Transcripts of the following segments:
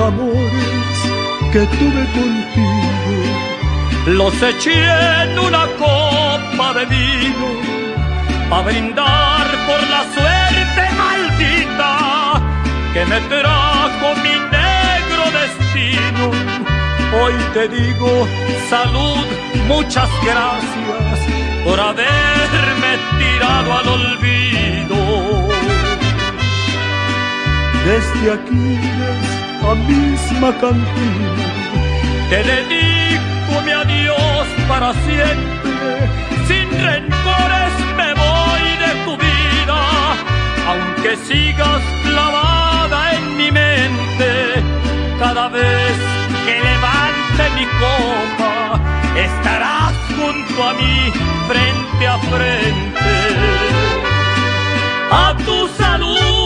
amores que tuve contigo. Los eché en una copa de vino para brindar por la suerte maldita que me trajo mi negro destino. Hoy te digo salud, muchas gracias por haberme tirado al olvido. Desde aquí a misma cantina te dedico mi adiós para siempre. Sin rencores me voy de tu vida, aunque sigas clavada en mi mente. Cada vez que levante mi copa, estarás junto a mí frente a frente. A tu salud,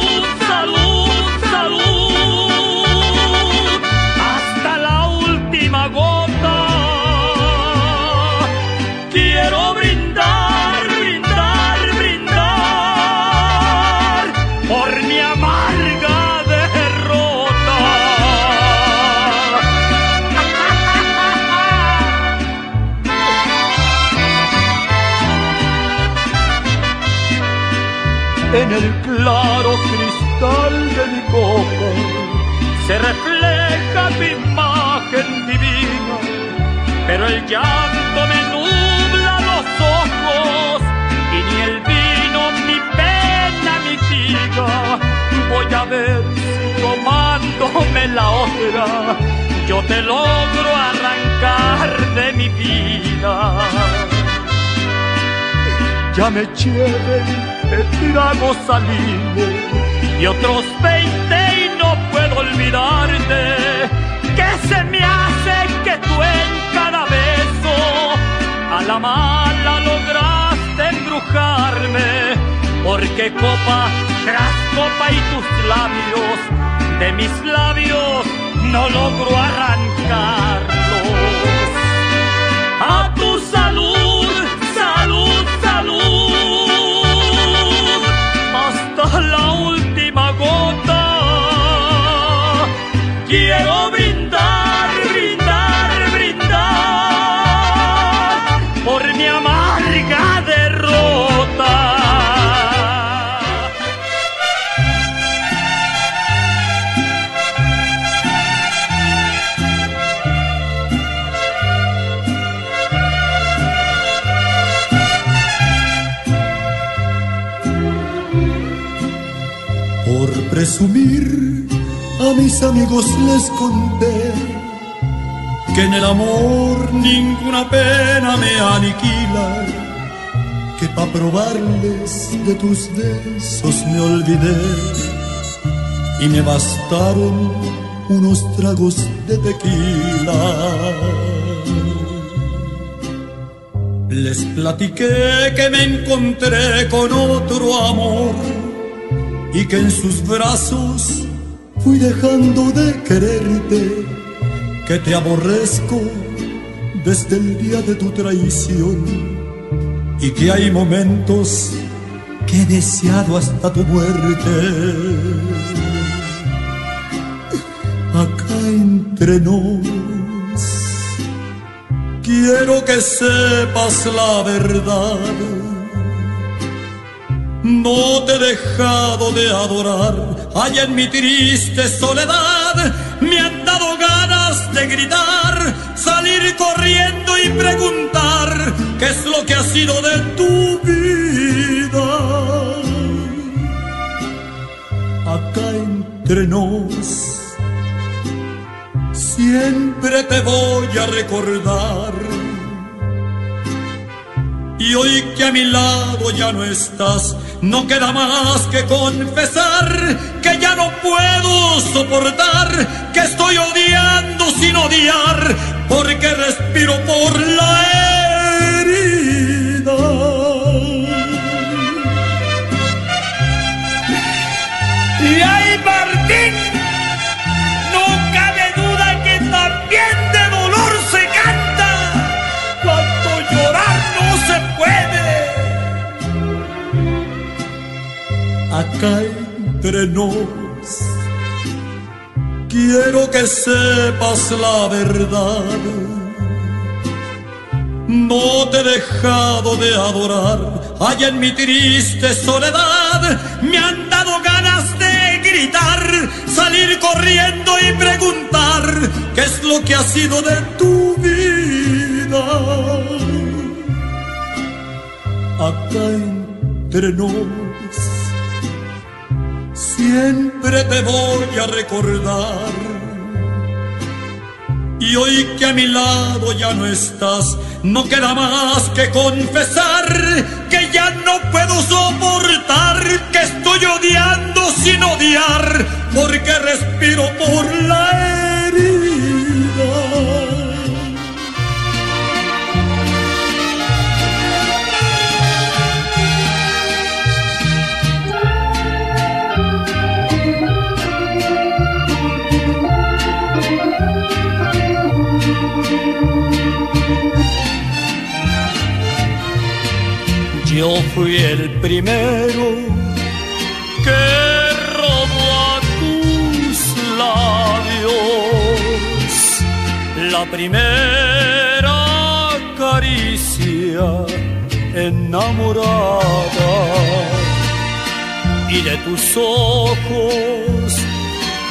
en el claro cristal de mi copa. se refleja tu imagen divina, pero el llanto me nubla los ojos y ni el vino mi pena mitiga. Voy a ver si tomándome la otra yo te logro arrancar de mi vida. Ya me eché tragos salimos y otros veinte y no puedo olvidarte. Que se me hace que tú en cada beso a la mala lograste embrujarme. Porque copa tras copa y tus labios de mis labios no logro arrancarlos Quiero brindar, brindar, brindar por mi amarga derrota. Por presumir a mis amigos les conté que en el amor ninguna pena me aniquila, que pa' probarles de tus besos me olvidé y me bastaron unos tragos de tequila. Les platiqué que me encontré con otro amor y que en sus brazos fui dejando de quererte, que te aborrezco desde el día de tu traición y que hay momentos que he deseado hasta tu muerte. Acá entre nos, quiero que sepas la verdad. No te he dejado de adorar, allá en mi triste soledad me han dado ganas de gritar, salir corriendo y preguntar qué es lo que ha sido de tu vida. Acá entre nos, siempre te voy a recordar. Y hoy que a mi lado ya no estás, no queda más que confesar que ya no puedo soportar, que estoy odiando sin odiar, porque respiro por la Acá entre nos, quiero que sepas la verdad. No te he dejado de adorar, allá en mi triste soledad me han dado ganas de gritar, salir corriendo y preguntar qué es lo que ha sido de tu vida. Acá entre nos, siempre te voy a recordar. Y hoy que a mi lado ya no estás, no queda más que confesar que ya no puedo soportar, que estoy odiando sin odiar, porque respiro por la Yo fui el primero que robó a tus labios. La primera caricia enamorada. Y de tus ojos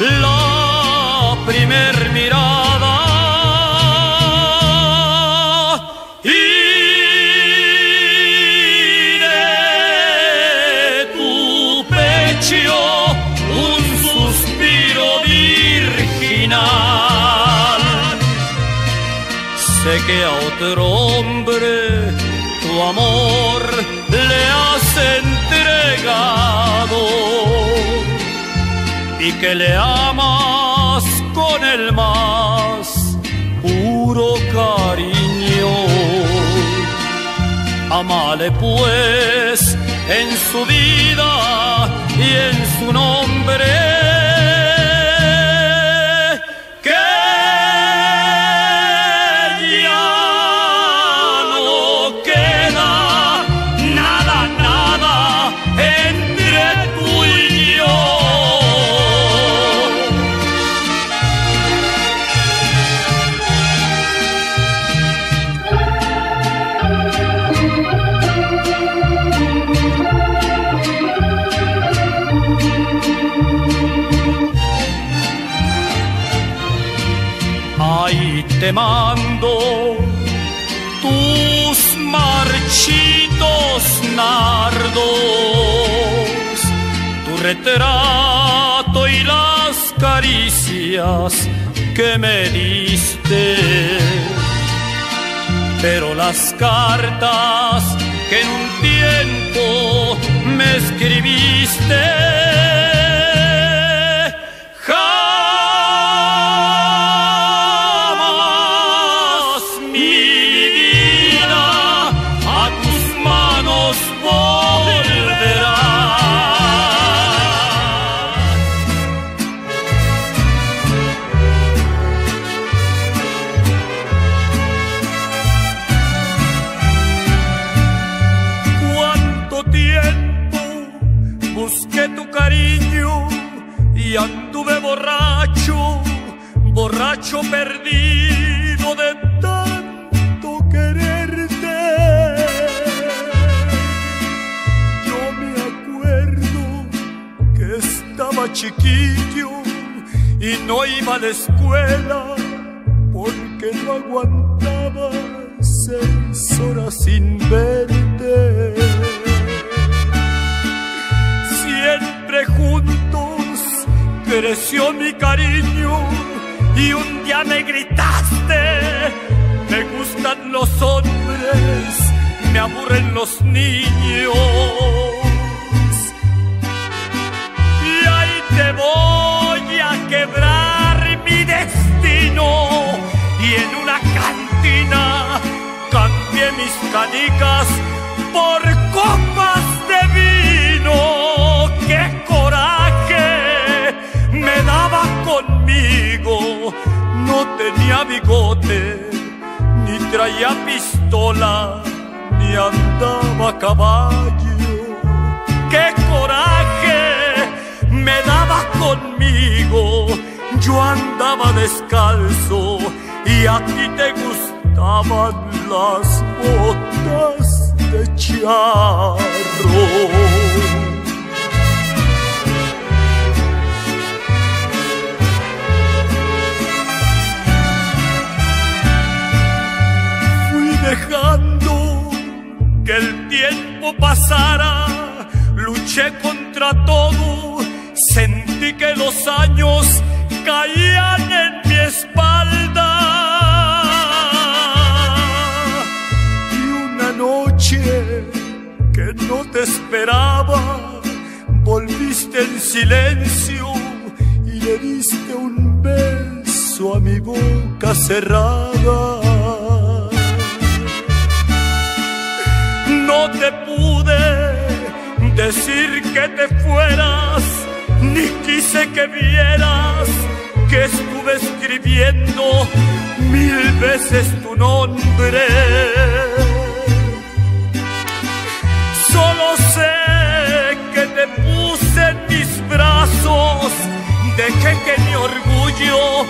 la primer mirada que a otro hombre tu amor le has entregado y que le amas con el más puro cariño. Amale pues en su vida y en su nombre te mando tus marchitos nardos, tu retrato y las caricias que me diste. Pero las cartas que en un tiempo me escribiste no iba a la escuela porque no aguantaba seis horas sin verte. Siempre juntos creció mi cariño y un día me gritaste, me gustan los hombres, me aburren los niños. Y ahí te voy quebrar mi destino y en una cantina cambié mis canicas por copas de vino. ¡Qué coraje me daba conmigo! no tenía bigote, ni traía pistola, ni andaba a caballo. ¡Qué coraje me daba conmigo! yo andaba descalzo y a ti te gustaban las botas de charro. Fui dejando que el tiempo pasara, luché contra todo, sentí que los años caían en mi espalda. Y una noche que no te esperaba, volviste en silencio y le diste un beso a mi boca cerrada. No te pude decir que te fueras, que vieras que estuve escribiendo mil veces tu nombre. Solo sé que te puse en mis brazos, dejé que mi orgullo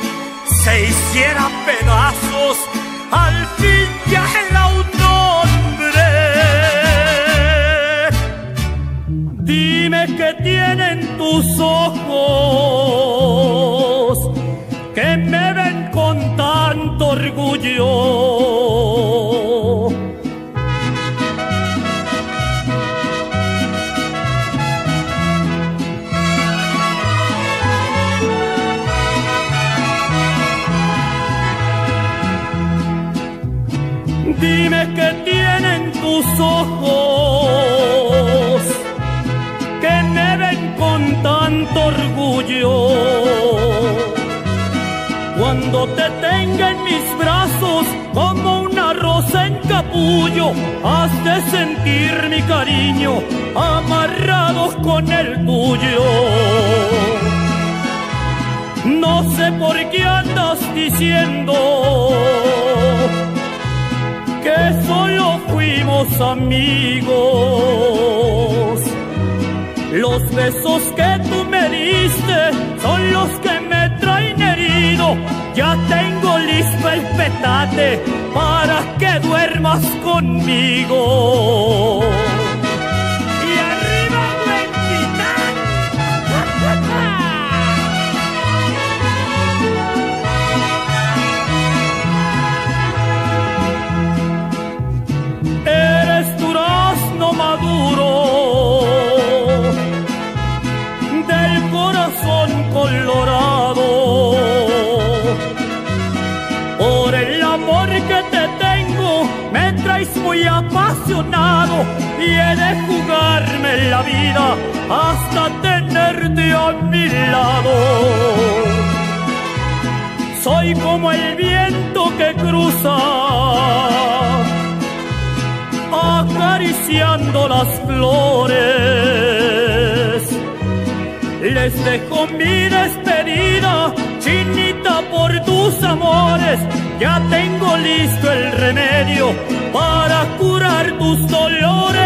se hiciera pedazos, al fin ya era Qué tienen tus ojos que me ven con tanto orgullo. Capullo, has de sentir mi cariño amarrado con el tuyo. No sé por qué andas diciendo que solo fuimos amigos. Los besos que tú me diste son los que me. Ya tengo listo el petate para que duermas conmigo. De jugarme la vida hasta tenerte a mi lado. Soy como el viento que cruza acariciando las flores. Les dejo mi despedida, chinita por tus amores. Ya tengo listo el remedio para curar tus dolores.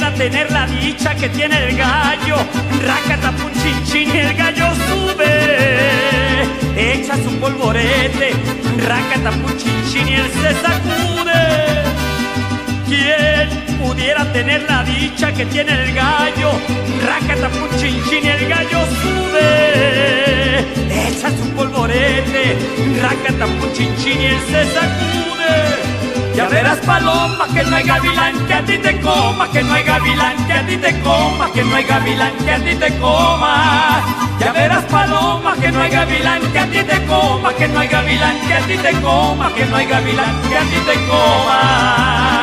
Tener la dicha que tiene el gallo. Racatapun chin y el gallo sube. Echa su polvorete, racatapun chin y él se sacude. ¿Quién pudiera tener la dicha que tiene el gallo? Racatapun chin y el gallo sube. Echa su polvorete, racatapun chin y él se sacude. Ya verás paloma que no hay gavilán que a ti te coma, que no hay gavilán que a ti te coma, que no hay gavilán que a ti te coma. Ya verás paloma que no hay gavilán que a ti te coma, que no hay gavilán que a ti te coma, que no hay gavilán que a ti te coma.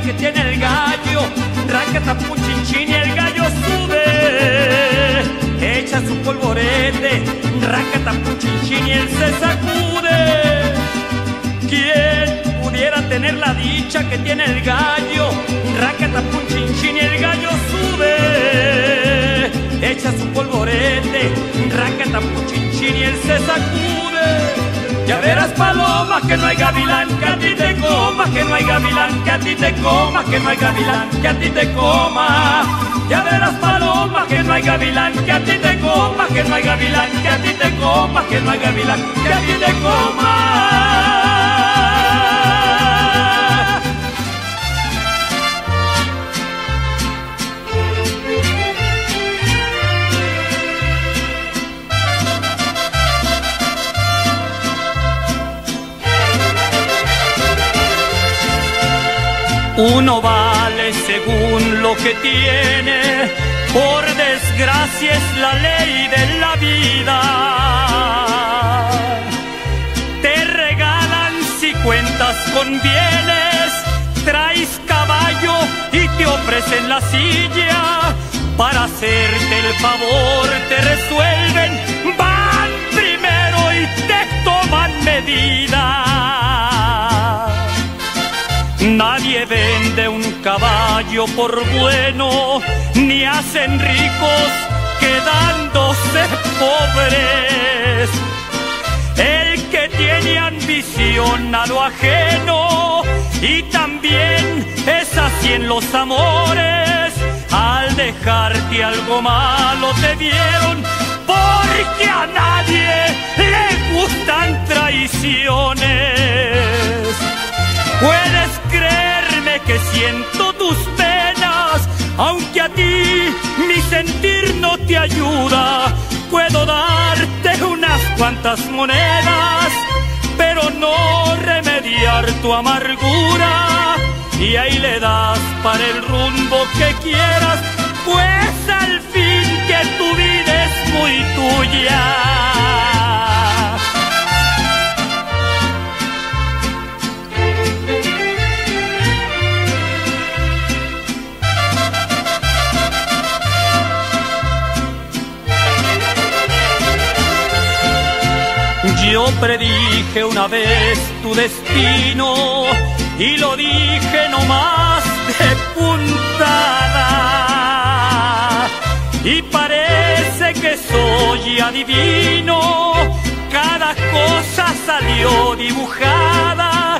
Que tiene el gallo. Racatapuchinchin y el gallo sube. Echa su polvorete. Racatapuchinchin y él se sacude. ¿Quién pudiera tener la dicha que tiene el gallo? Racatapuchinchin y el gallo sube. Echa su polvorete. Racatapuchinchin y él se sacude. Ya verás paloma que no hay gavilán que a ti te coma, que no hay gavilán que a ti te coma, que no hay gavilán que a ti te coma. Ya verás paloma que no hay gavilán que a ti te coma, que no hay gavilán que a ti te coma, que no hay gavilán que a ti te coma. Uno vale según lo que tiene, por desgracia es la ley de la vida. Te regalan si cuentas con bienes, traes caballo y te ofrecen la silla. Para hacerte el favor te resuelven, van primero y te toman medidas. Nadie vende un caballo por bueno, ni hacen ricos quedándose pobres. El que tiene ambición a lo ajeno y también es así en los amores, al dejarte algo malo te dieron porque a nadie le gustan traiciones. Puedes que siento tus penas, aunque a ti mi sentir no te ayuda. Puedo darte unas cuantas monedas, pero no remediar tu amargura. Y ahí le das para el rumbo que quieras, pues al fin que tu vida es muy tuya. Yo predije una vez tu destino y lo dije no más de puntada. Y parece que y adivino, cada cosa salió dibujada.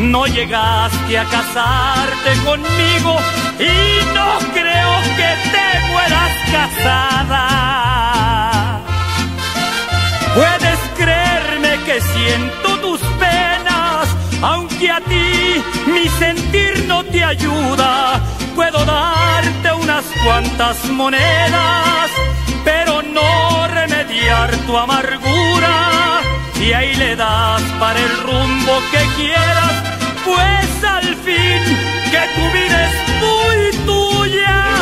No llegaste a casarte conmigo y no creo que te mueras casada. Puedes creerme siento tus penas, aunque a ti mi sentir no te ayuda. Puedo darte unas cuantas monedas, pero no remediar tu amargura. Y ahí le das para el rumbo que quieras, pues al fin que tu vida es muy tuya.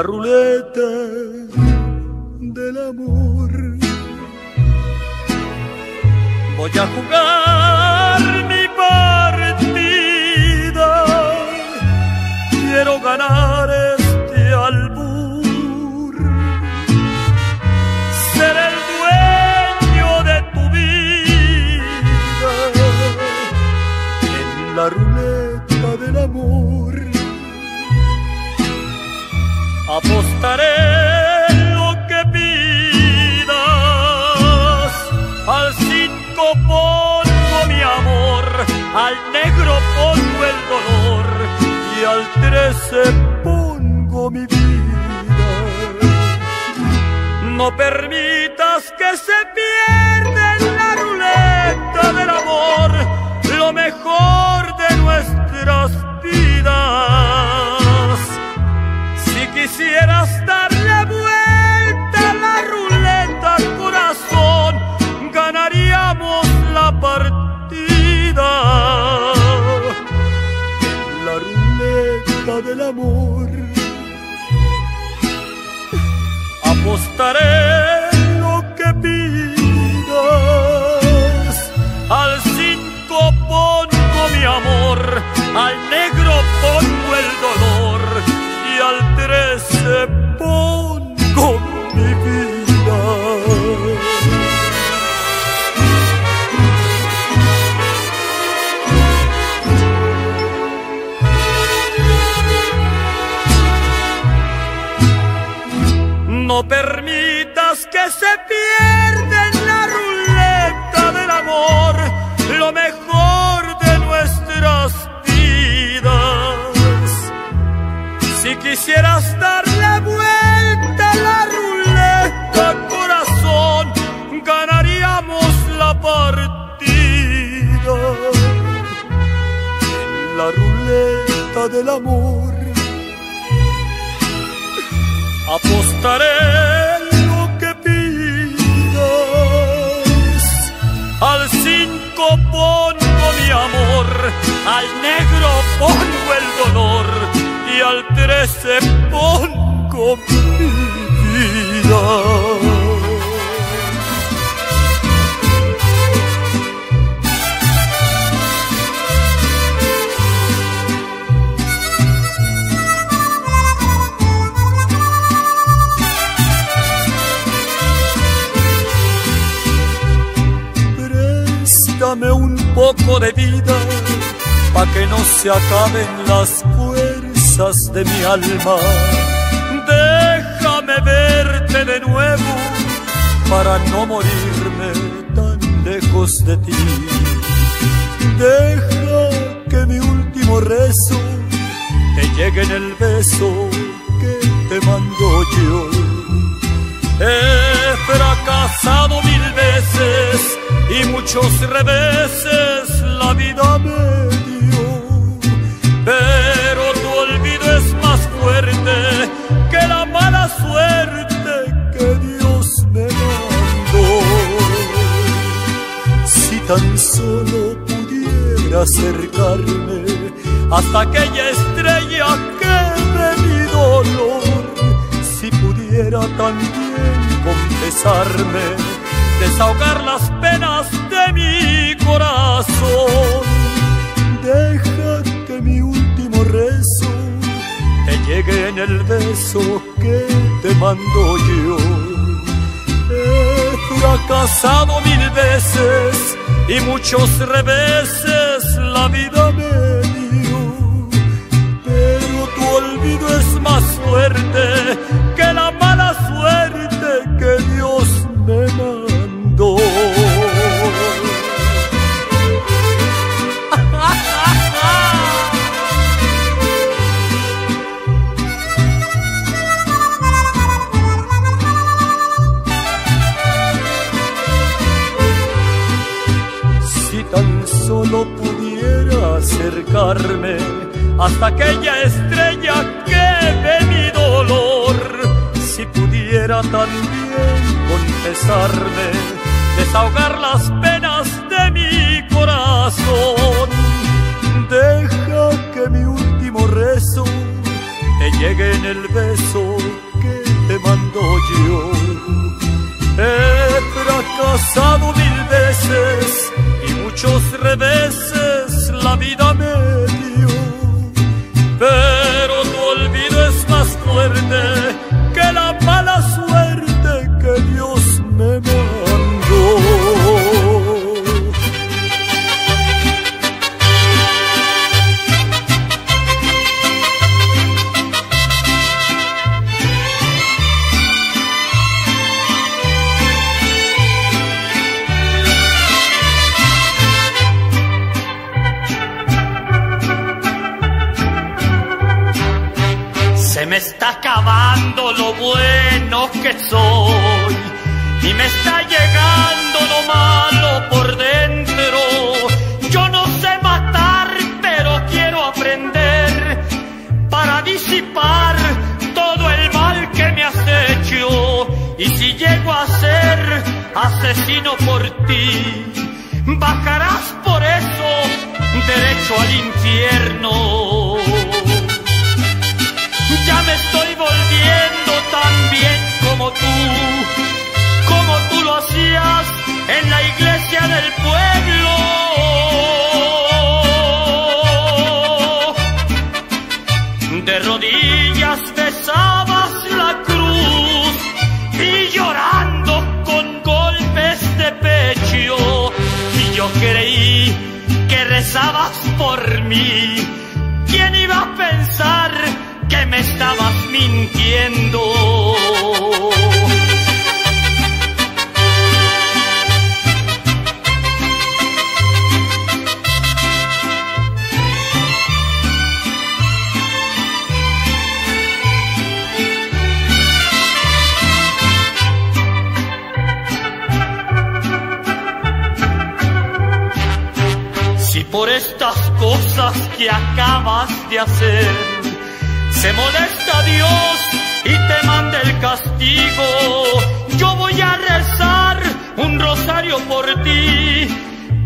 La ruleta del amor voy a jugar mi partida. Quiero ganar trece pongo mi vida. No permitas que se pierda del amor apostaré lo que pidas. Al cinco pongo mi amor, al negro pongo el dolor y al trece pongo mi vida. Poco de vida pa' que no se acaben las fuerzas de mi alma. Déjame verte de nuevo para no morirme tan lejos de ti. Deja que mi último rezo te llegue en el beso que te mando yo. He fracasado mil veces y muchos reveses la vida me dio. Pero tu olvido es más fuerte que la mala suerte que Dios me mandó. Si tan solo pudiera acercarme hasta aquella estrella que de mi dolor, si pudiera también confesarme, desahogar las penas mi corazón. Deja que mi último rezo te llegue en el beso que te mando yo. He fracasado mil veces y muchos reveses la vida me dio, pero tu olvido es más fuerte hasta aquella estrella que ve mi dolor. Si pudiera también confesarme, desahogar las penas de mi corazón. Deja que mi último rezo te llegue en el beso que te mando yo. He fracasado mil veces muchos reveses la vida me asesino por ti, bajarás por eso derecho al infierno ya me estoy volviendo tan bien como tú, como tú lo hacías en la iglesia del pueblo. Pecho. Y yo creí que rezabas por mí. ¿Quién iba a pensar? que me estabas mintiendo. Por estas cosas que acabas de hacer se molesta Dios y te manda el castigo. Yo voy a rezar un rosario por ti,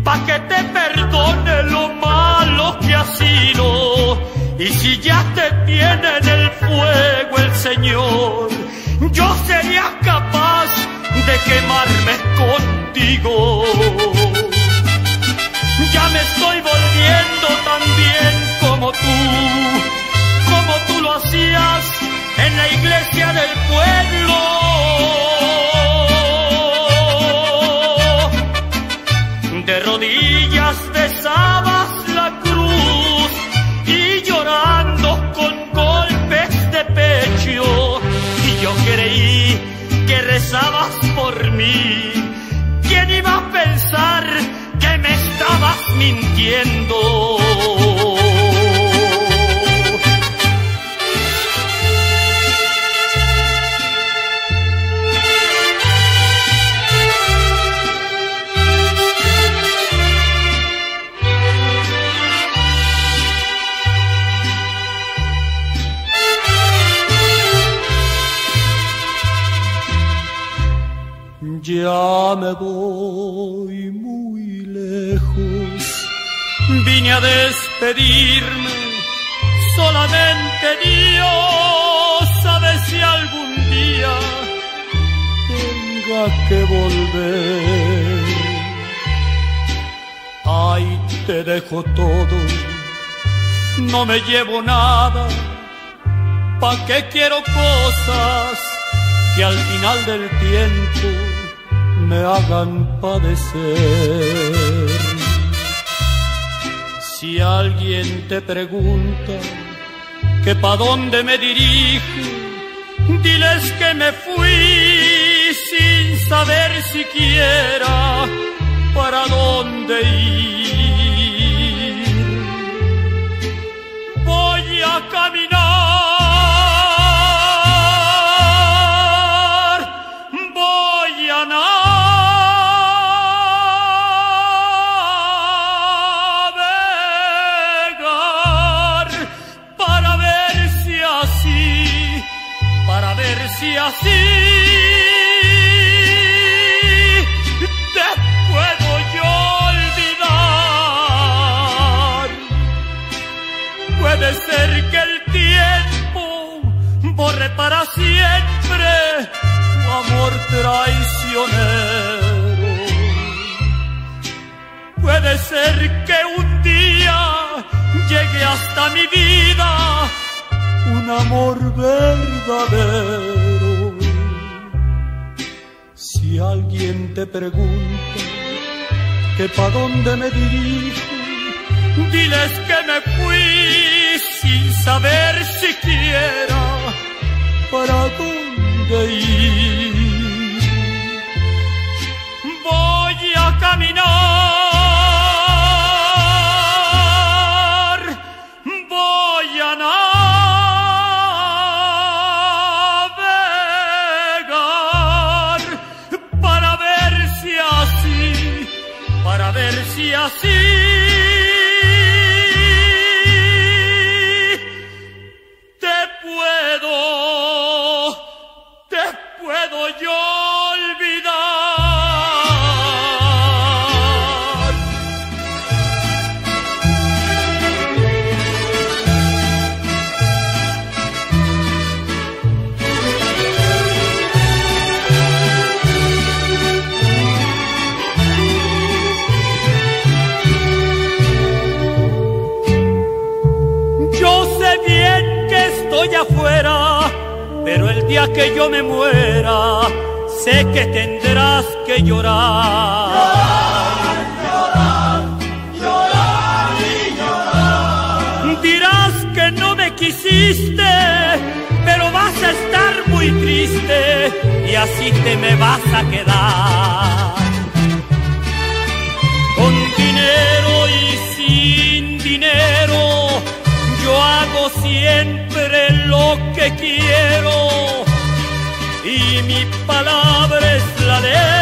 pa' que te perdone lo malo que has sido. Y si ya te tiene en el fuego el Señor, yo sería capaz de quemarme contigo. Ya me estoy volviendo tan bien como tú como tú lo hacías en la iglesia del pueblo. De rodillas besabas la cruz y llorando con golpes de pecho. Y yo creí que rezabas por mí. ¿Quién iba a pensar estabas mintiendo? Ya me voy a despedirme, solamente Dios sabe si algún día tenga que volver. Ay, te dejo todo, no me llevo nada, ¿pa' qué quiero cosas que al final del tiempo me hagan padecer? Si alguien te pregunta que pa' dónde me dirijo, diles que me fui sin saber siquiera para dónde ir. Voy a caminar, Puede ser que un día llegue hasta mi vida un amor verdadero. Si alguien te pregunta que pa' dónde me dirijo, diles que me fui sin saber siquiera para dónde ir. Caminar, día que yo me muera, sé que tendrás que llorar. Dirás que no me quisiste, pero vas a estar muy triste y así te me vas a quedar. Con dinero y sin dinero, yo hago siempre lo que quiero y mi palabra es la ley.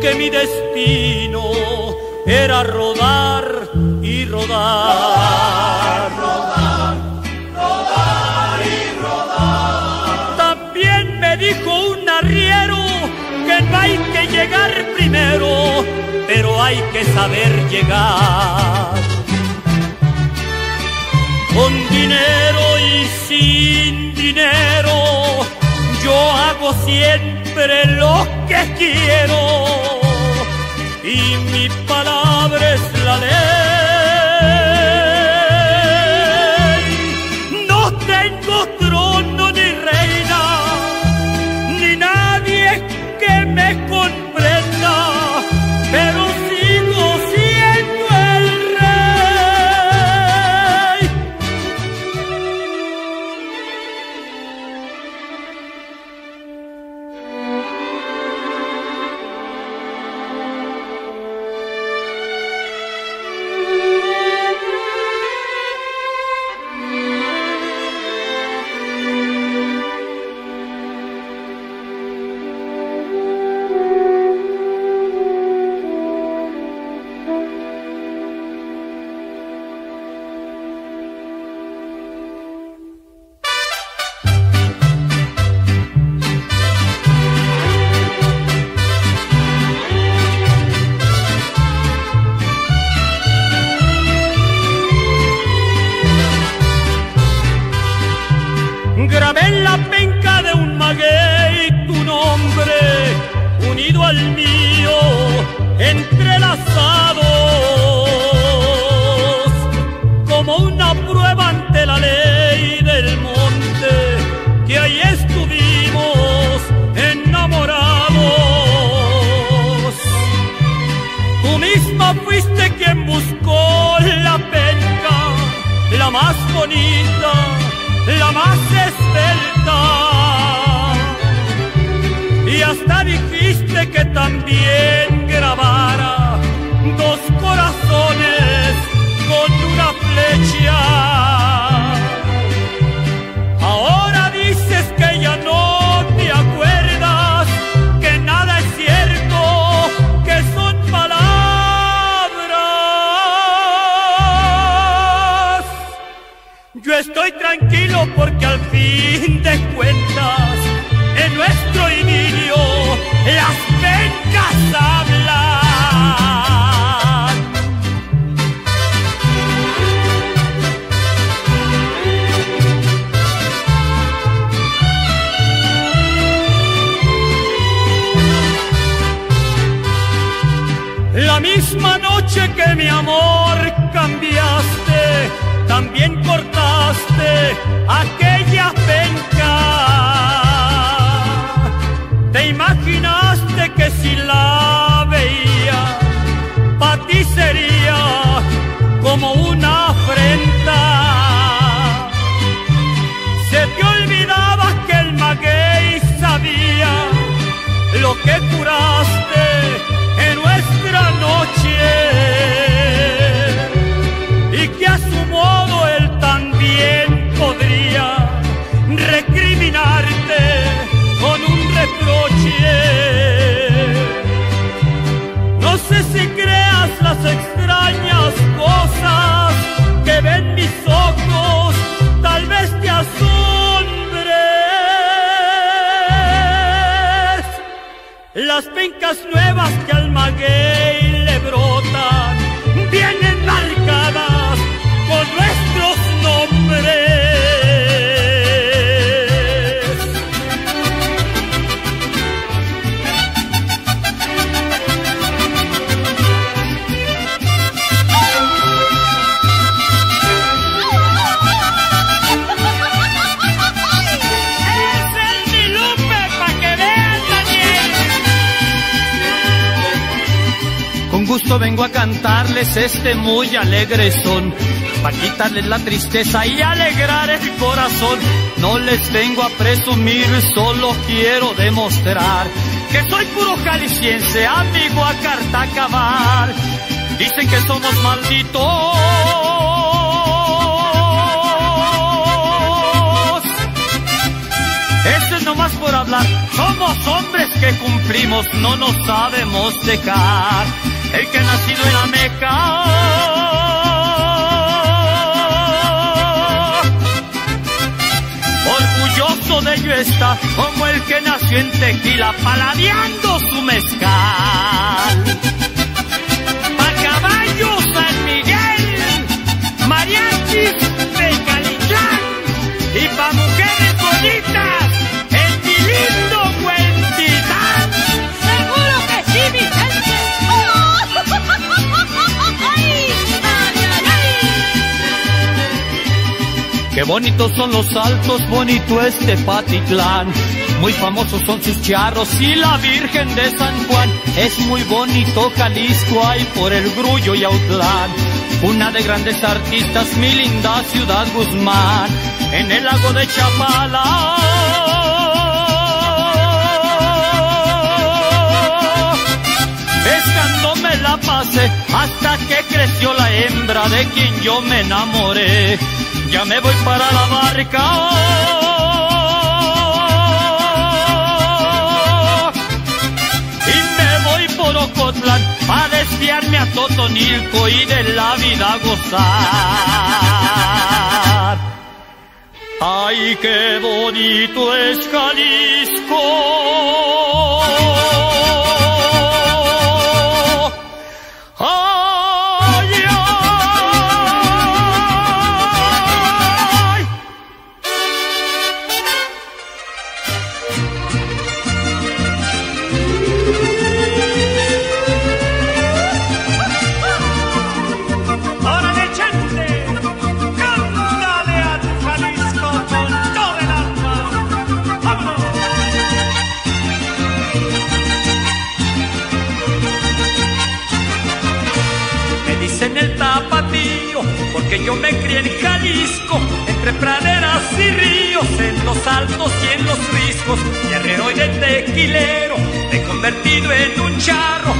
Que mi destino era rodar y rodar. Rodar, rodar y rodar. También me dijo un arriero que no hay que llegar primero, pero hay que saber llegar con dinero y sin dinero, yo hago siempre lo que quiero. Y mi palabra es grabé en la penca de un maguey tu nombre, unido al mío, entrelazados, como una prueba ante la ley del monte, que ahí estuvimos enamorados. Tú misma fuiste quien buscó la penca, la más bonita la más esbelta. Y hasta dijiste que también grabara dos corazones con una flecha. Estoy tranquilo porque al fin de cuentas en nuestro idilio las pencas hablan. La misma noche que mi amor aquella penca. Te imaginaste que si la veía, para ti sería como una afrenta. Se te olvidaba que el maguey sabía lo que curaste en nuestra noche y que a su modo él también No sé si creas las extrañas cosas que ven mis ojos, tal vez te asombres. Las pencas nuevas que al Vengo a cantarles este muy alegre son, para quitarles la tristeza y alegrar el corazón. No les vengo a presumir, solo quiero demostrar que soy puro jalisciense, amigo a carta cabal. Dicen que somos malditos. Eso es nomás por hablar. Somos hombres que cumplimos, no nos sabemos dejar. El que nacido en la Meca. Orgulloso de ello está, como el que nació en Tequila, paladeando su mezcal. Pa' caballos San Miguel, mariachis de y pa' mujeres bonitas Qué bonitos son los altos, bonito este Patitlán. Muy famosos son sus charros y la Virgen de San Juan. Es muy bonito Jalisco, ahí por el Grullo y Autlán. Una de grandes artistas, mi linda ciudad Guzmán. En el lago de Chapala. Pescando la pasé hasta que creció la hembra de quien yo me enamoré. Ya me voy para la barca. Y me voy por Ocotlán a desviarme a Totonilco y de la vida gozar. Ay, qué bonito es Jalisco. Yo me crié en Jalisco, entre praderas y ríos, en los altos y en los riscos, guerrero y de tequilero, me he convertido en un charro,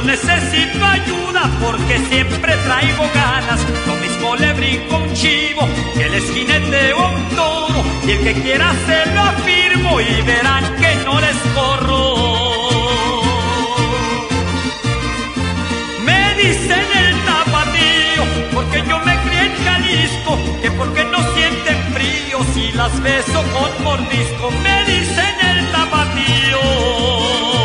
no necesito ayuda porque siempre traigo ganas. Lo mismo le brinco un chivo que les jineteo a un toro y el que quiera se lo afirmo y verán que no les corro. Me dicen el tapatío, porque yo me crié en Jalisco, que porque no sienten frío si las beso con mordisco. Me dicen el tapatío.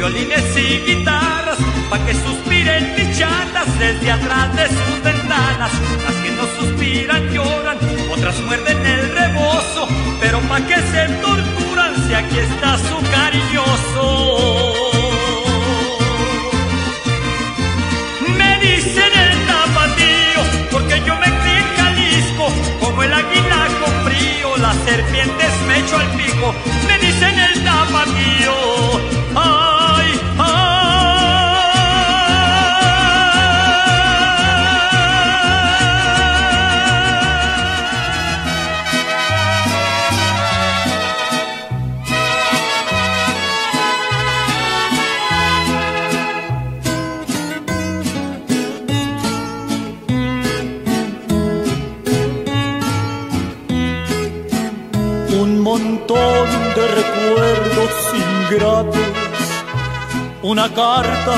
Violines y guitarras pa' que suspiren mis desde atrás de sus ventanas. Las que no suspiran lloran, otras muerden el rebozo, pero pa' que se torturan si aquí está su cariñoso. Me dicen el tapatío, porque yo me crié en Jalisco, como el águila con frío, las serpientes me echo al pico. Me dicen el tapatío, ay, una carta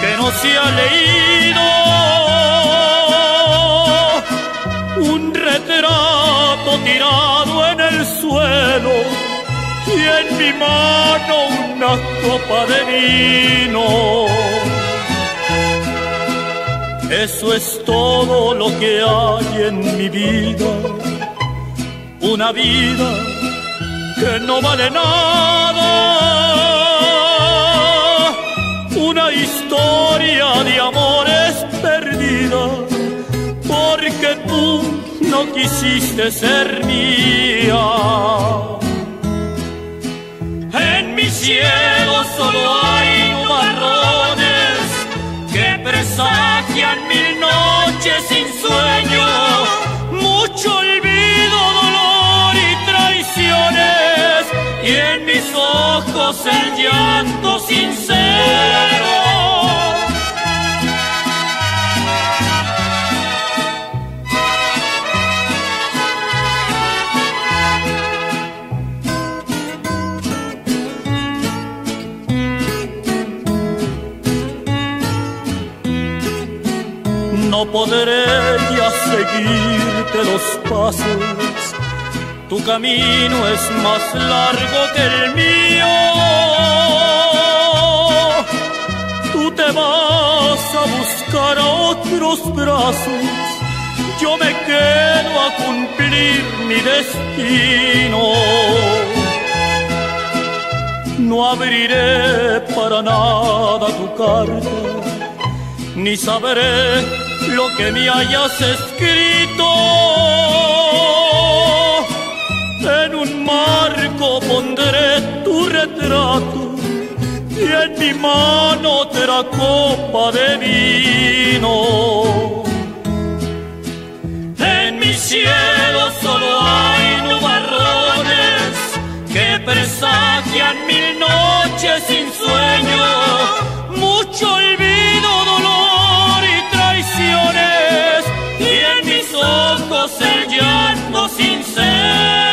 que no se ha leído, un retrato tirado en el suelo y en mi mano una copa de vino. Eso es todo lo que hay en mi vida. Una vida que no vale nada, una historia de amores perdida, porque tú no quisiste ser mía. En mi cielo solo hay nubarrones que presagian mil noches sin sueño, mucho olvido, y en mis ojos el llanto sincero. No podré ya seguirte los pasos, tu camino es más largo que el mío. Tú te vas a buscar a otros brazos, yo me quedo a cumplir mi destino. No abriré para nada tu carta ni sabré lo que me hayas escrito. Marco pondré tu retrato y en mi mano otra copa de vino. En mi cielo solo hay nubarrones presagian mil noches sin sueño, mucho olvido, dolor y traiciones, y en mis ojos el llanto sincero.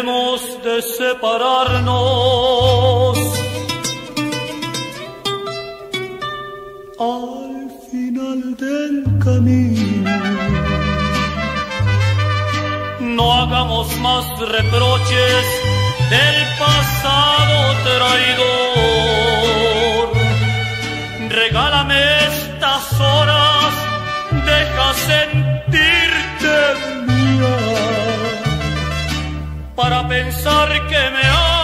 Hemos de separarnos, al final del camino. no hagamos más reproches del pasado traidor. Regálame estas horas, deja sentirte para pensar que me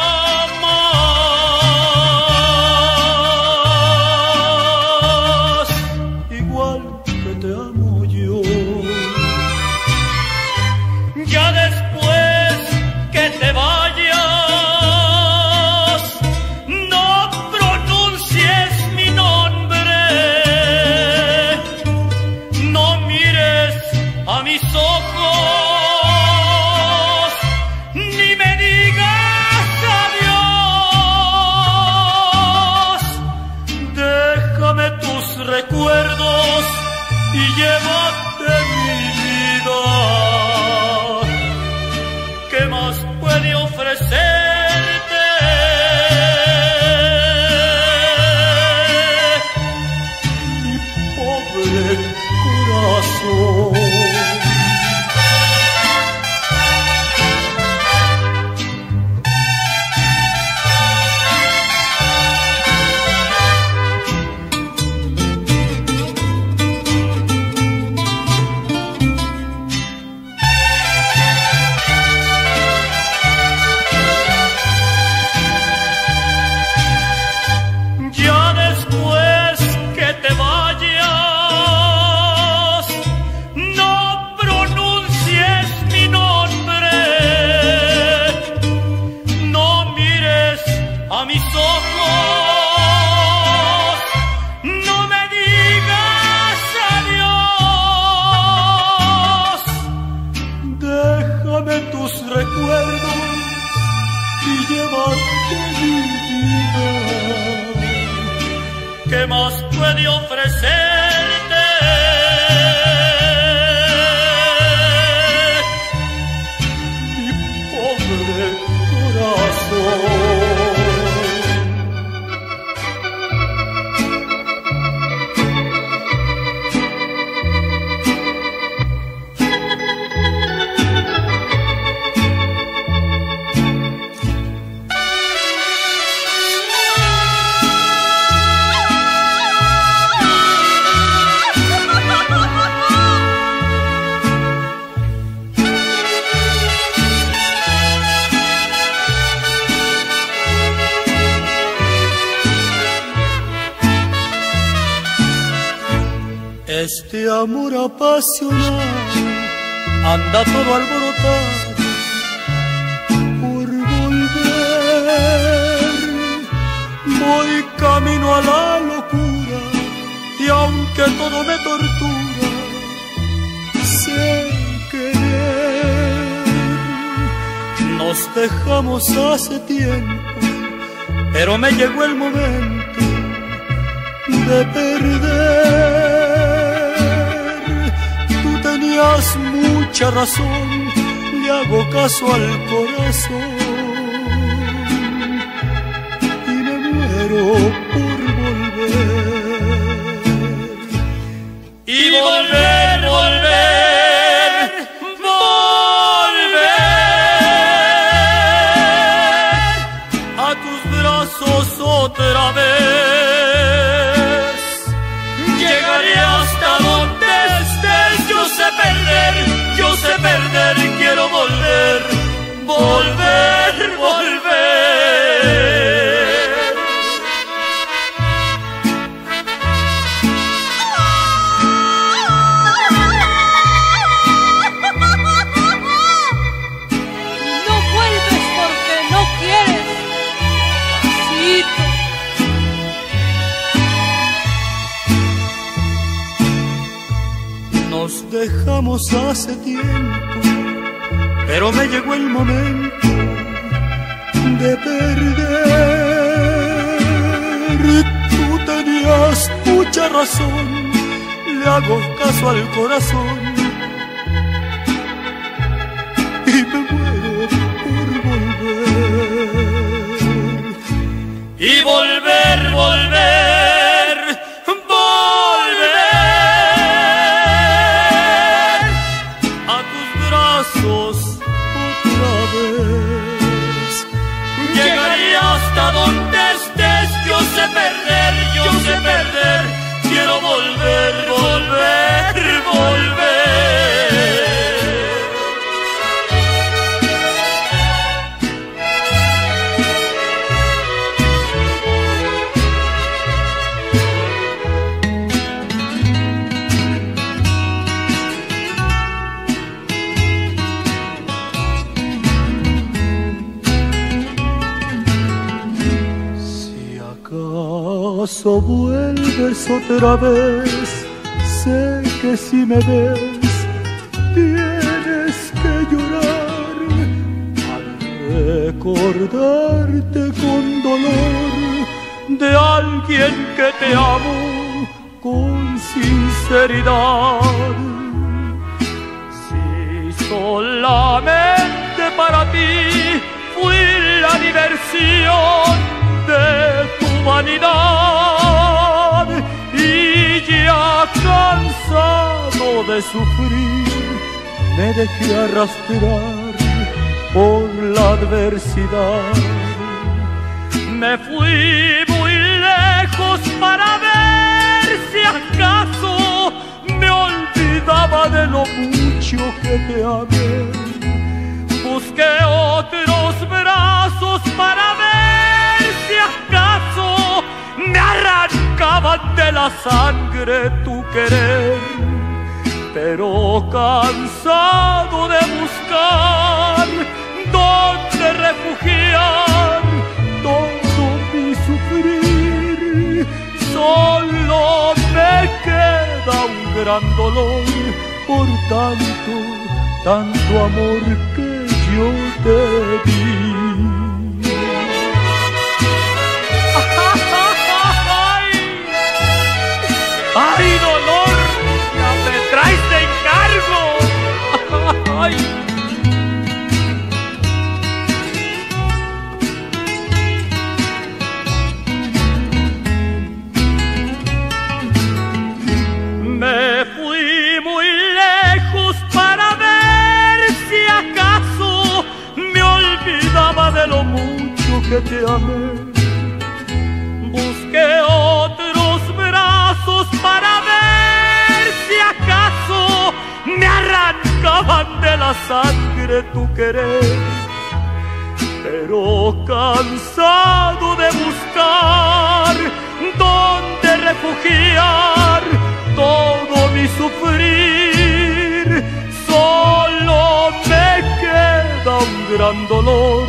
Este amor apasionado anda todo alborotado por volver. Voy camino a la locura y aunque todo me tortura, sé querer. Nos dejamos hace tiempo, pero me llegó el momento de perder. Mucha razón, le hago caso al corazón y me muero por volver. Llegó el momento de perder. Tú tenías mucha razón, le hago caso al corazón vuelves otra vez, sé que si me ves, tienes que llorar al recordarte con dolor de alguien que te amo con sinceridad. Si solamente para ti fui la diversión de tu vanidad y ya cansado de sufrir, me dejé arrastrar por la adversidad. me fui muy lejos para ver si acaso Me olvidaba de lo mucho que te amé. busqué otros brazos para ver arrancaban de la sangre tu querer. Pero cansado de buscar dónde refugiar todo mi sufrir, solo me queda un gran dolor por tanto, tanto amor que yo te di. Me fui muy lejos para ver si acaso me olvidaba de lo mucho que te amé. Arrancaban de la sangre tu querer. pero cansado de buscar dónde refugiar todo mi sufrir, solo me queda un gran dolor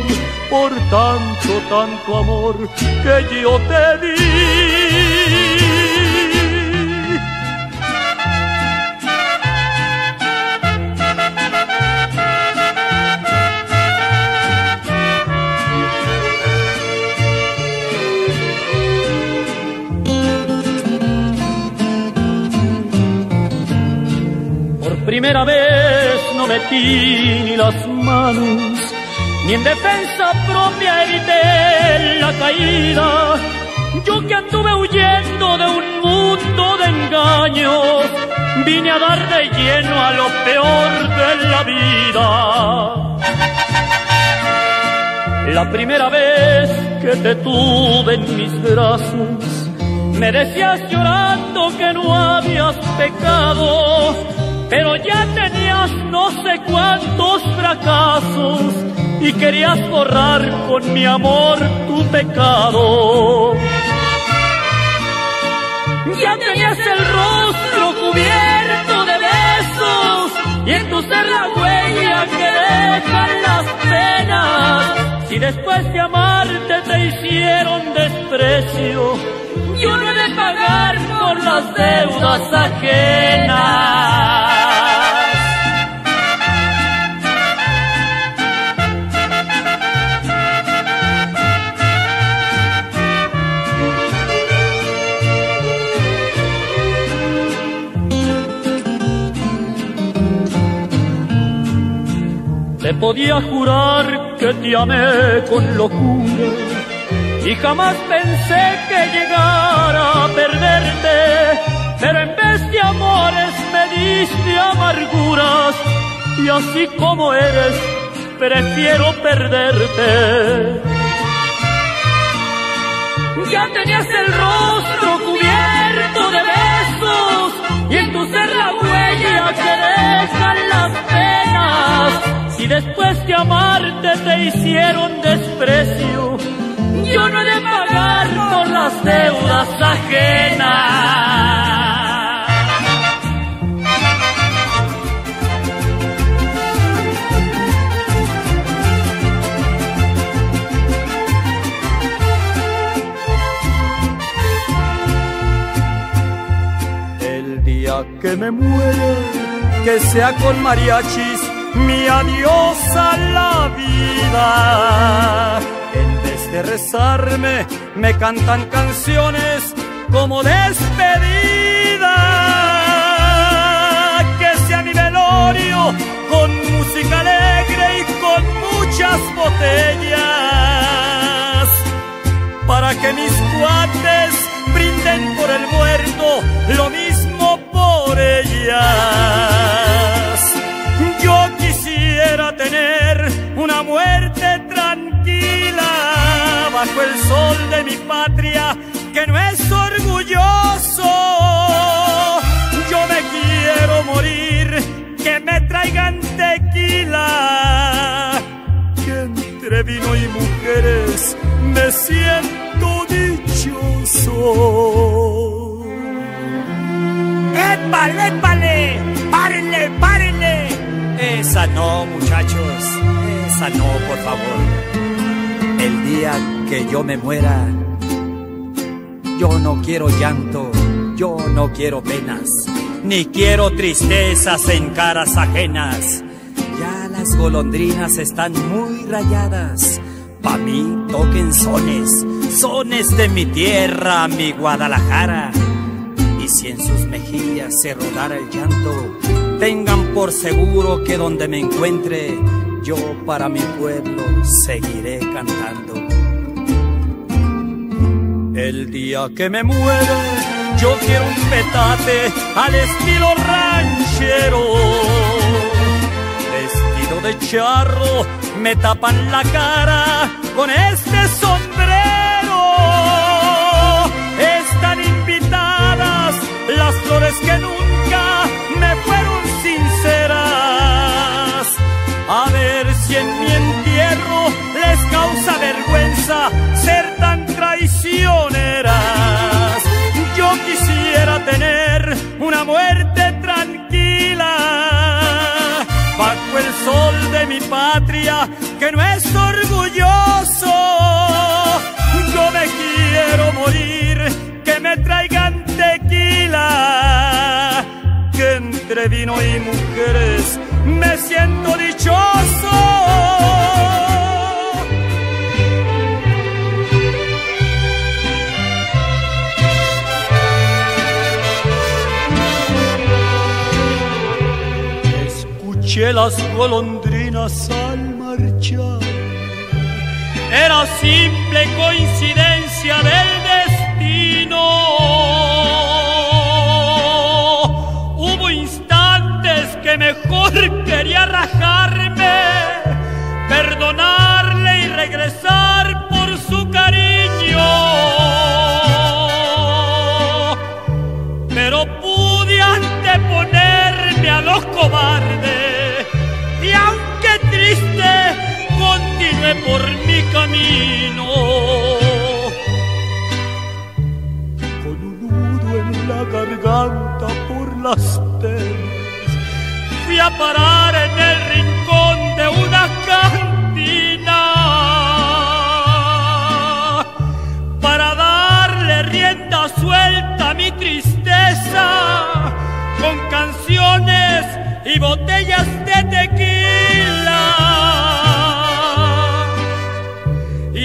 por tanto, tanto amor que yo te di. Manos, ni en defensa propia evité la caída. Yo que anduve huyendo de un mundo de engaños, vine a dar de lleno a lo peor de la vida. La primera vez que te tuve en mis brazos, me decías llorando que no habías pecado, pero ya tenías no sé cuántos fracasos y querías borrar con mi amor tu pecado. Ya tenías el rostro cubierto de besos y en tu ser la huella que dejan las penas. Si después de amarte te hicieron desprecio, yo no he de pagar por las deudas ajenas. Podía jurar que te amé con locura y jamás pensé que llegara a perderte, pero en vez de amores me diste amarguras y así como eres prefiero perderte. Ya tenías el rostro cubierto de besos y en tu ser la huella que dejan las penas. Si después de amarte te hicieron desprecio, yo no he de pagar por las deudas ajenas. que me muera, que sea con mariachis mi adiós a la vida. En vez de rezarme, me cantan canciones como despedida. Que sea mi velorio con música alegre y con muchas botellas. Para que mis cuates brinden por el muerto lo mismo por ellas. Bajo el sol de mi patria que no es orgulloso. Yo me quiero morir, que me traigan tequila. Que entre vino y mujeres me siento dichoso. ¡Épale, épale! ¡Párenle, párenle! Esa no, muchachos. Esa no, por favor. El día que yo me muera, yo no quiero llanto, yo no quiero penas, ni quiero tristezas en caras ajenas. Ya las golondrinas están muy rayadas. Pa' mí toquen sones, sones de mi tierra, mi Guadalajara si en sus mejillas se rodara el llanto, tengan por seguro que donde me encuentre, yo para mi pueblo seguiré cantando. El día que me muera, yo quiero un petate al estilo ranchero. Vestido de charro, me tapan la cara con este sombrero. Están invitadas las flores que nunca me fueron sinceras. A ver si en mi entierro causa vergüenza ser tan traicioneras. Yo quisiera tener una muerte tranquila bajo el sol de mi patria que no es orgulloso. Yo me quiero morir, que me traigan tequila, que entre vino y mujeres me siento dichoso. Escuché las golondrinas al marchar. Era simple coincidencia del destino. Hubo instantes que mejor quería rajarme, por mi camino. Con un nudo en la garganta por las penas, fui a parar en el rincón de una cantina para darle rienda suelta a mi tristeza con canciones y botellas de tequila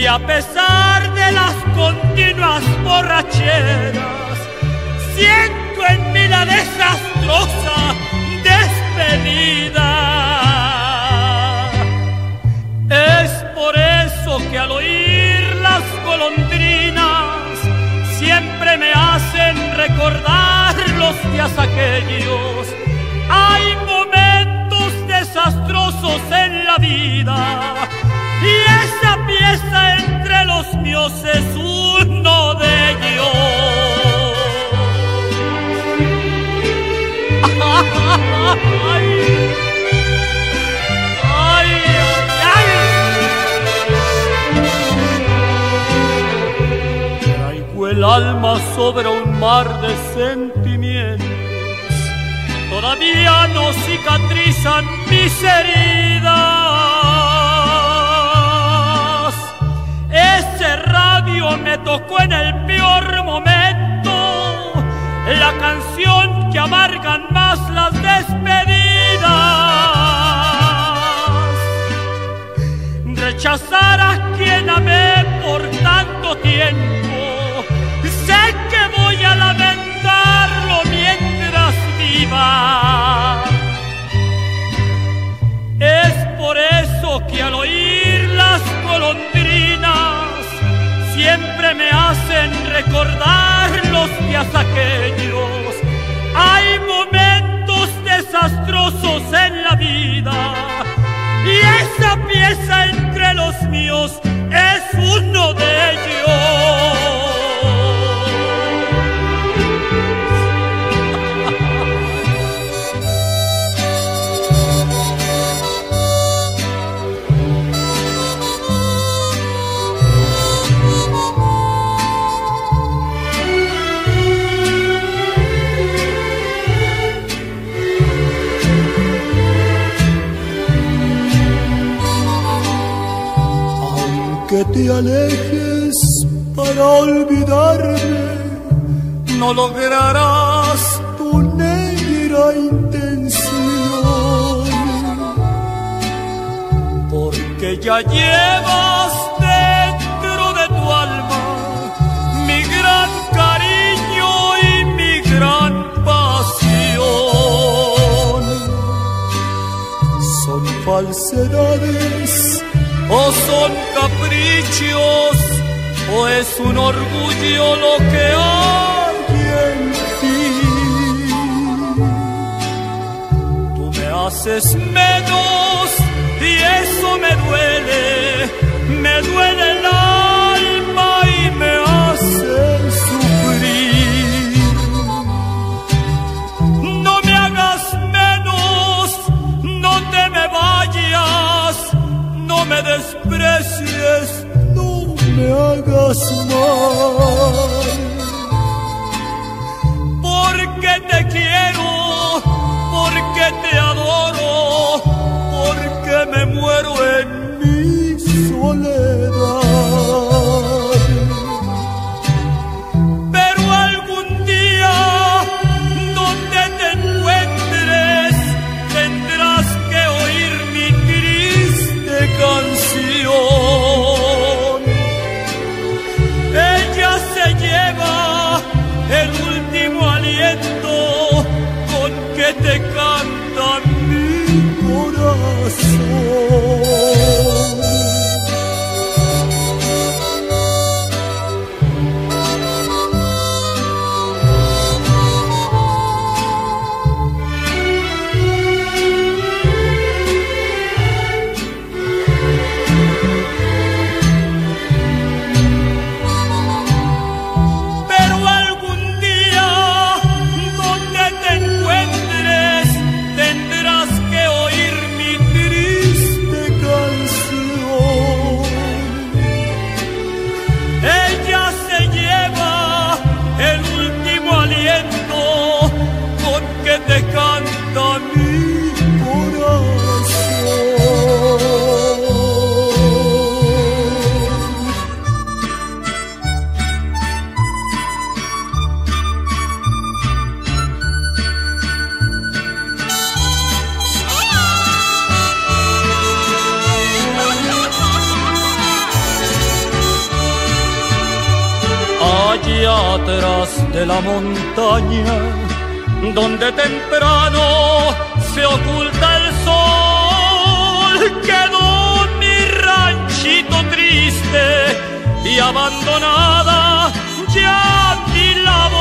y a pesar de las continuas borracheras, siento en mí la desastrosa despedida. Es por eso que al oír las golondrinas siempre me hacen recordar los días aquellos. Hay momentos desastrosos en la vida y esa pieza entre los míos es uno de ellos. Traigo el alma sobre un mar de sentimientos. Todavía no cicatrizan mis heridas. Radio me tocó en el peor momento. La canción que amargan más las despedidas. Rechazar a quien amé por tanto tiempo. Sé que voy a lamentarlo mientras viva. Es por eso que al oír las golondrinas siempre me hacen recordar los días aquellos. Hay momentos desastrosos en la vida y esa pieza entre los míos es uno de ellos. Te alejes para olvidarme, no lograrás tu negra intención, porque ya llevas dentro de tu alma mi gran cariño y mi gran pasión. Son falsedades o son caprichos, o es un orgullo lo que hay en ti. Tú me haces menos y eso me duele, me duele el alma y me me desprecies, no me hagas mal. Porque te quiero, porque te adoro, porque me muero en mi soledad. de la montaña, donde temprano se oculta el sol, quedó mi ranchito triste y abandonada ya mi labor.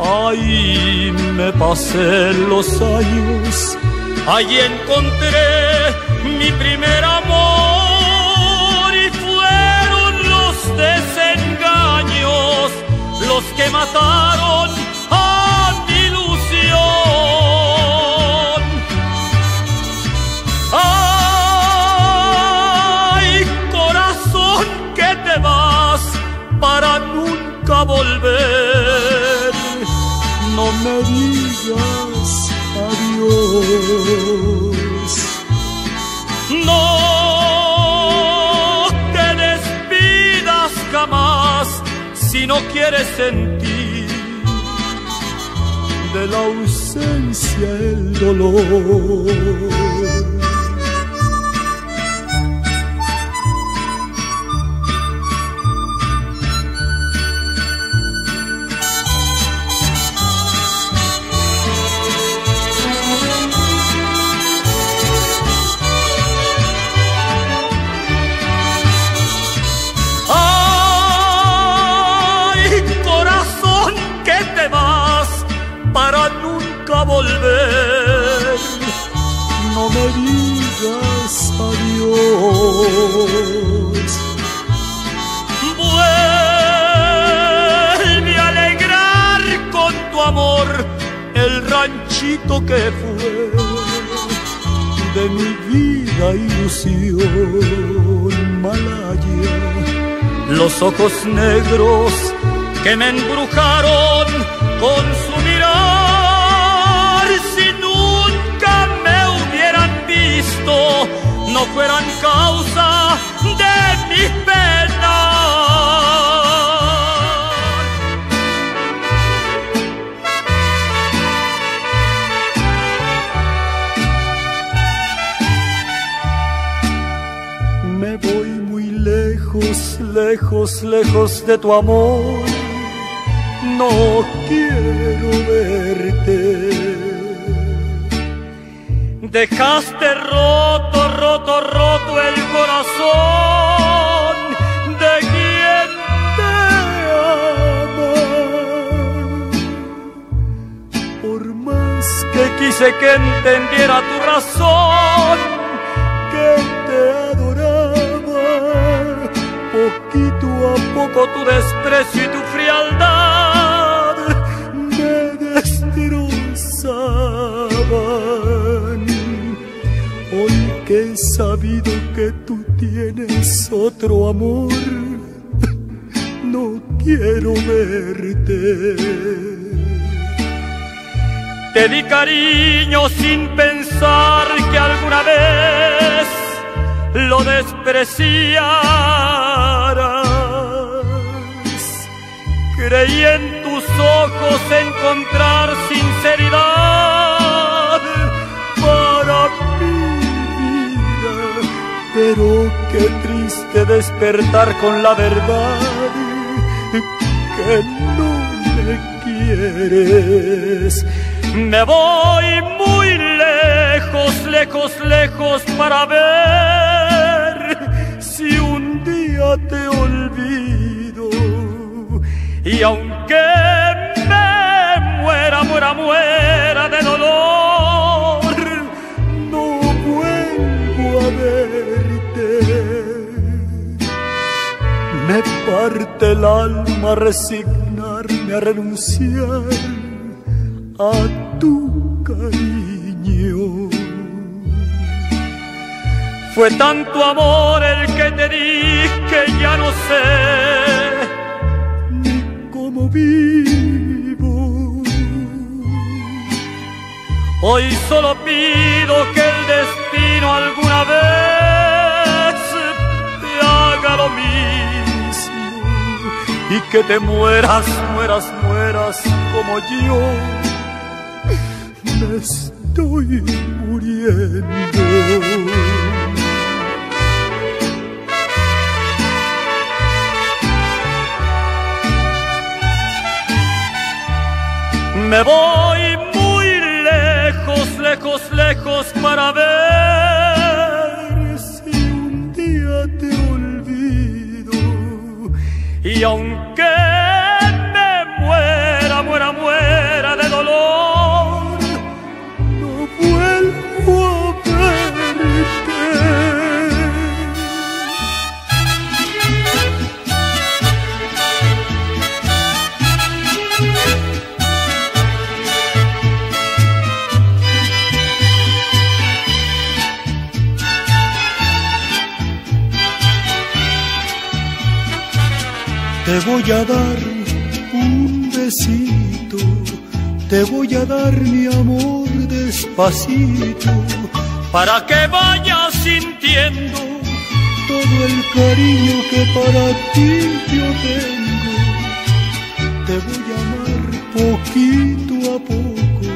Ahí me pasé los años, allí encontré mi primer que mataron a mi ilusión. Ay, corazón que te vas para nunca volver. No me digas adiós. Si no quieres sentir de la ausencia el dolor. Vuelve a alegrar con tu amor el ranchito que fue de mi vida ilusión malaya. Los ojos negros que me embrujaron con no fueran causa de mis penas. Me voy muy lejos, lejos, lejos de tu amor. No quiero verte. Dejaste roto, roto, el corazón de quien te ama. Por más que quise que entendiera tu razón, que te adoraba, poquito a poco tu desprecio y tu sabido que tú tienes otro amor, no quiero verte. Te di cariño sin pensar que alguna vez lo despreciaras. Creí en tus ojos encontrar sinceridad pero qué triste despertar con la verdad que no me quieres. Me voy muy lejos, lejos, lejos para ver si un día te olvido. Y aunque me muera, muera, muera de dolor, Me parte el alma resignarme a renunciar a tu cariño. Fue tanto amor el que te di que ya no sé ni cómo vivo. Hoy solo pido que el destino alguna vez te haga lo mismo y que te mueras, mueras, mueras como yo. Estoy muriendo. Me voy muy lejos, lejos, lejos para ver si un día te olvido. Y aunque voy a dar un besito, te voy a dar mi amor despacito, para que vayas sintiendo todo el cariño que para ti yo tengo. Te voy a amar poquito a poco,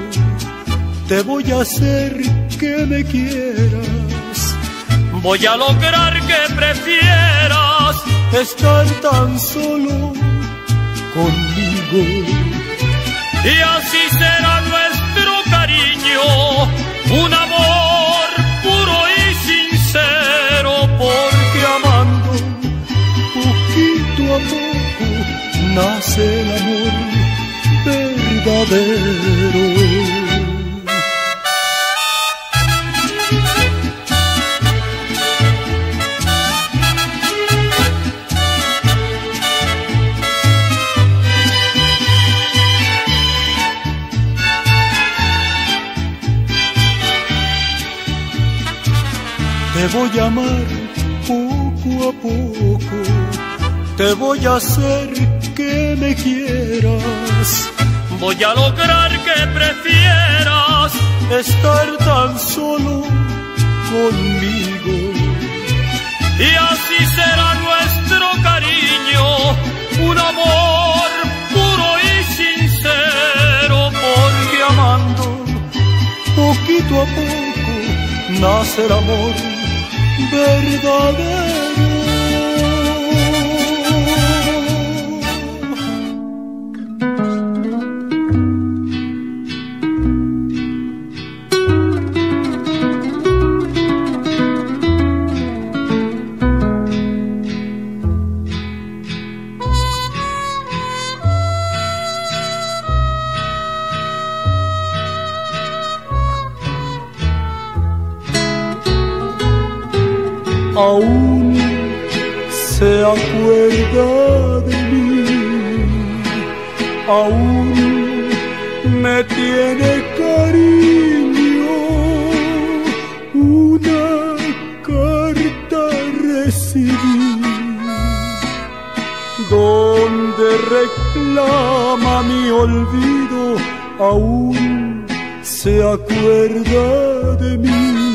te voy a hacer que me quieras. Voy a lograr que prefieras estar tan solo conmigo. Y así será nuestro cariño, un amor puro y sincero, porque amando poquito a poco nace el amor verdadero. Voy a amar poco a poco, te voy a hacer que me quieras. Voy a lograr que prefieras estar tan solo conmigo. Y así será nuestro cariño, un amor puro y sincero, porque amando poquito a poco nace el amor verdadero. Me tiene cariño. Una carta recibí donde reclama mi olvido, aún se acuerda de mí.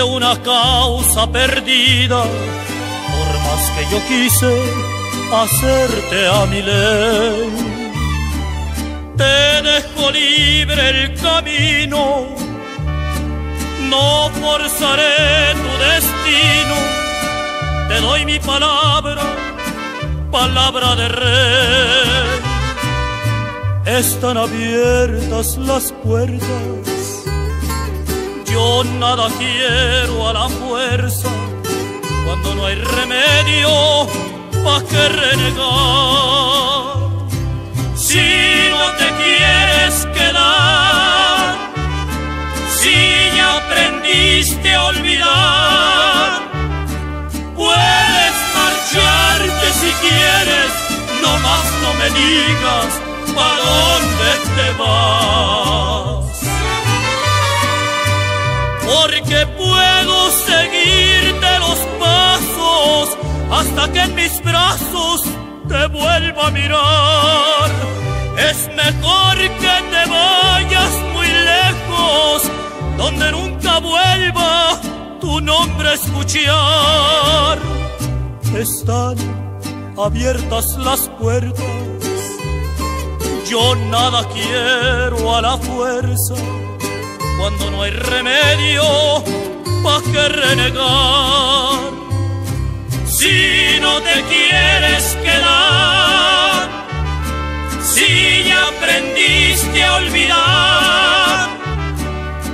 Fuiste una causa perdida. Por más que yo quise hacerte a mi ley. Te dejo libre el camino. No forzaré tu destino. Te doy mi palabra, palabra de rey están abiertas las puertas. Yo nada quiero a la fuerza cuando no hay remedio pa' que renegar. Si no te quieres quedar, si ya aprendiste a olvidar, puedes marcharte si quieres, no más no me digas ¿para dónde te vas? Porque puedo seguirte los pasos hasta que en mis brazos te vuelva a mirar. Es mejor que te vayas muy lejos, donde nunca vuelva tu nombre a escuchar. Están abiertas las puertas yo nada quiero a la fuerza cuando no hay remedio pa' que renegar. Si no te quieres quedar, si ya aprendiste a olvidar,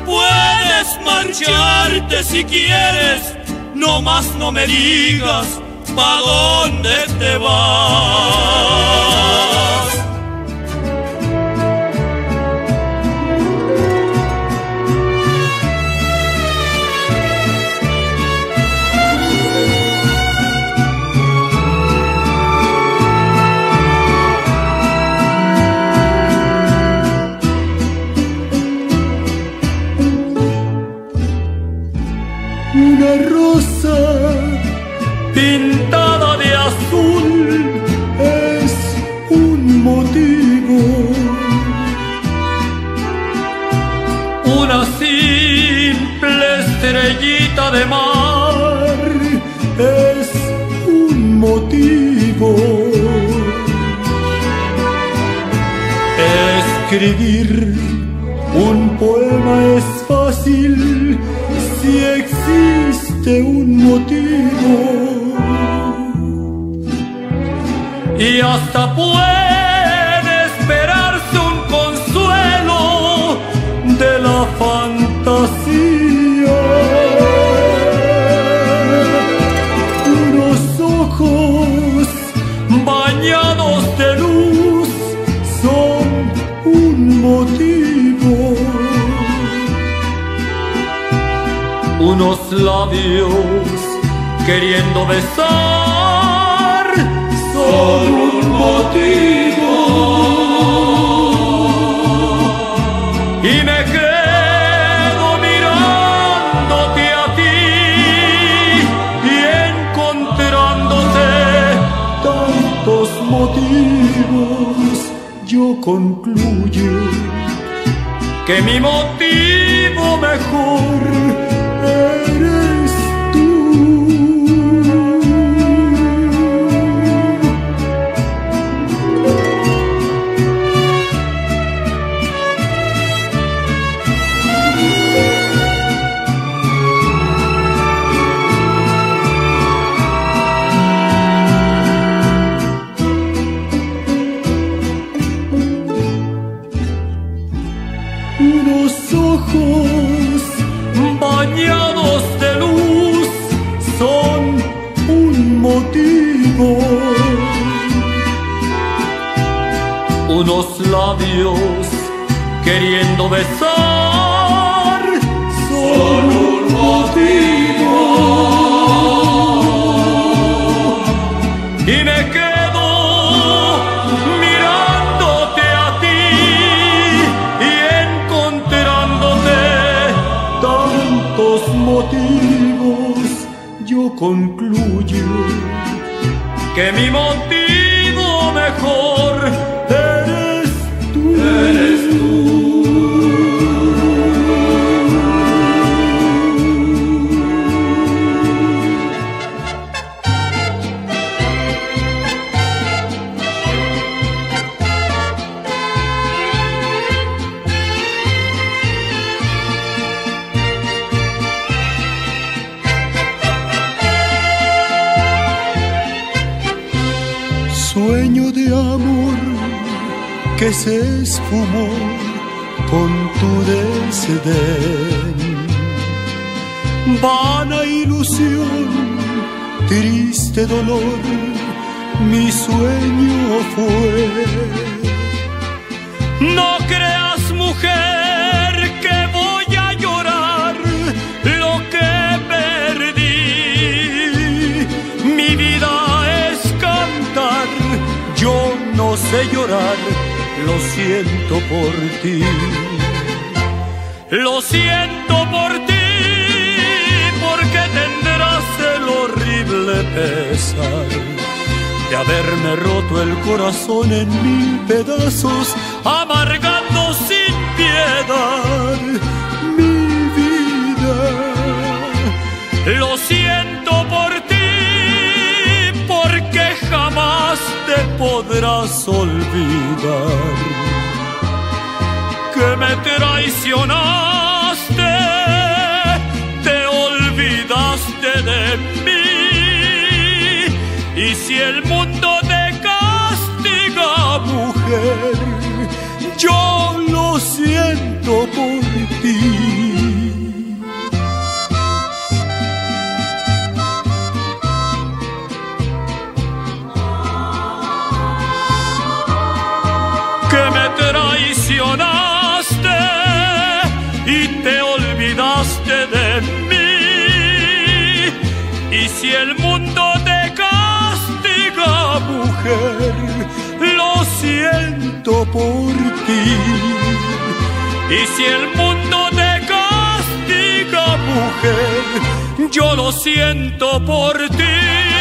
puedes marcharte si quieres, no más no me digas pa' dónde te vas. Una rosa pintada de azul es un motivo una silba estrellita de mar es un motivo. Escribir Y hasta puede esperarse un consuelo de la fantasía. Unos ojos bañados de luz son un motivo. Unos labios queriendo besar Y me quedo mirándote a ti y encontrándote tantos motivos. Yo concluyo que mi motivo mejor que se con tu desdén. Vana ilusión, triste dolor, mi sueño fue. No creas, mujer, que voy a llorar lo que perdí. Mi vida es cantar, yo no sé llorar, lo siento por ti. Lo siento por ti, porque tendrás el horrible pesar de haberme roto el corazón en mil pedazos, amargando sin piedad mi vida. Lo siento te podrás olvidar que me traicionaste, te olvidaste de mí. Y si el mundo te castiga, mujer, yo lo siento por ti. Y si el mundo te castiga, mujer, yo lo siento por ti.